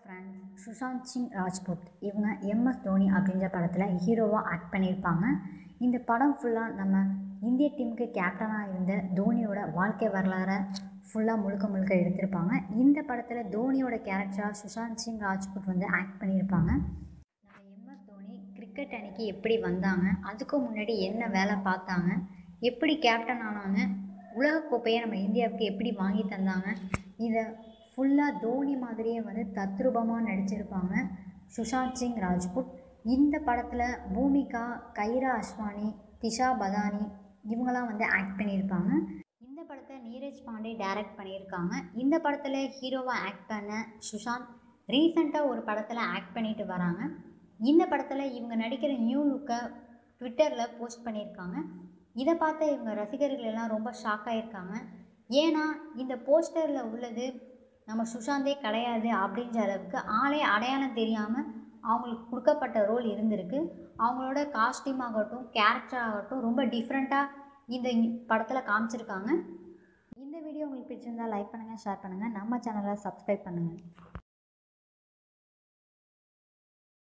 Friends Sushant Singh Rajput. இவங்க MS Dhoni அப்படின்ற படத்தில் ஹீரோவாக ஆக்ட் பண்ணியிருப்பாங்க. இந்த படம் ஃபுல்லாக நம்ம இந்திய டீமுக்கு கேப்டனாக இருந்த தோனியோட வாழ்க்கை வரலாறை ஃபுல்லாக முழுக்க முழுக்க எடுத்திருப்பாங்க. இந்த படத்தில் தோனியோட கேரக்டராக சுஷாந்த் சிங் ராஜ்புத் வந்து ஆக்ட் பண்ணியிருப்பாங்க. நம்ம எம்எஸ் தோனி கிரிக்கெட் அணிக்கு எப்படி வந்தாங்க? அதுக்கும் முன்னாடி என்ன வேலை பார்த்தாங்க? எப்படி கேப்டன் ஆனாங்க? உலகக்கோப்பையை நம்ம இந்தியாவுக்கு எப்படி வாங்கி தந்தாங்க? இதை ஃபுல்லாக தோனி மாதிரியே வந்து தத்ரூபமாக நடிச்சிருப்பாங்க சுஷாந்த் சிங் ராஜ்புட் இந்த படத்தில் பூமிகா கைரா அஸ்வானி திஷா பதானி இவங்களாம் வந்து ஆக்ட் பண்ணியிருப்பாங்க. இந்த படத்தை நீரஜ் பாண்டே டைரக்ட் பண்ணியிருக்காங்க. இந்த படத்தில் ஹீரோவாக ஆக்ட் பண்ண சுஷாந்த் ரீசெண்டாக ஒரு படத்தில் ஆக்ட் பண்ணிட்டு வராங்க. இந்த படத்தில் இவங்க நடிக்கிற நியூ லுக்கை ட்விட்டரில் போஸ்ட் பண்ணியிருக்காங்க. இதை பார்த்த இவங்க ரசிகர்கள் எல்லாம் ரொம்ப ஷாக் ஆகியிருக்காங்க ஏன்னா இந்த போஸ்டரில் உள்ளது நம்ம சுஷாந்தே கிடையாது அப்படின்ற அளவுக்கு ஆளே அடையாளம் தெரியாமல் அவங்களுக்கு கொடுக்கப்பட்ட ரோல் இருந்திருக்கு. அவங்களோட காஸ்டியூம் ஆகட்டும் கேரக்டர் ஆகட்டும் ரொம்ப டிஃப்ரெண்ட்டாக இந்த படத்தில் காமிச்சிருக்காங்க. இந்த வீடியோ உங்களுக்கு பிடிச்சிருந்தா லைக் பண்ணுங்கள் ஷேர் பண்ணுங்கள் நம்ம சேனலை சப்ஸ்கிரைப் பண்ணுங்கள்